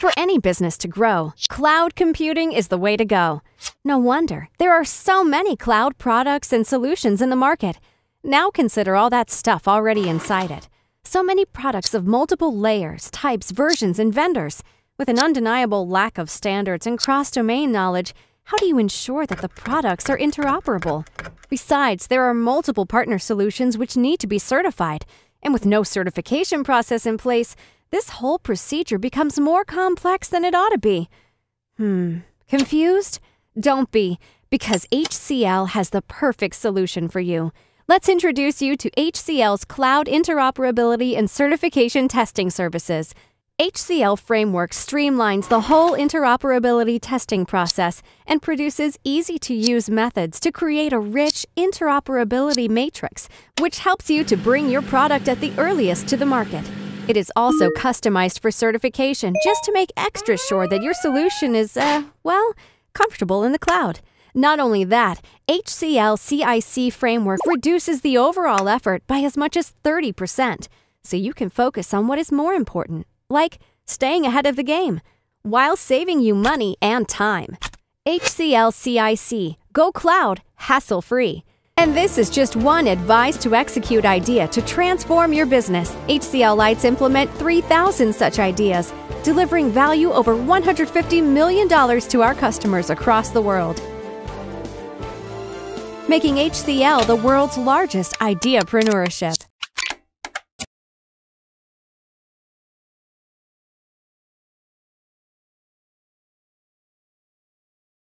For any business to grow, cloud computing is the way to go. No wonder there are so many cloud products and solutions in the market. Now consider all that stuff already inside it. So many products of multiple layers, types, versions, and vendors. With an undeniable lack of standards and cross domain knowledge, how do you ensure that the products are interoperable? Besides, there are multiple partner solutions which need to be certified, and with no certification process in place, this whole procedure becomes more complex than it ought to be. Hmm, confused? Don't be, because HCL has the perfect solution for you. Let's introduce you to HCL's Cloud Interoperability and Certification Testing Services. HCL Framework streamlines the whole interoperability testing process and produces easy to use methods to create a rich interoperability matrix, which helps you to bring your product at the earliest to the market. It is also customized for certification just to make extra sure that your solution is, uh, well, comfortable in the cloud. Not only that, HCL CIC framework reduces the overall effort by as much as 30%, so you can focus on what is more important like staying ahead of the game, while saving you money and time. HCL CIC, go cloud, hassle free. And this is just one advice to execute idea to transform your business. HCLites implement 3,000 such ideas, delivering value over $150 million to our customers across the world. Making HCL the world's largest ideapreneurship.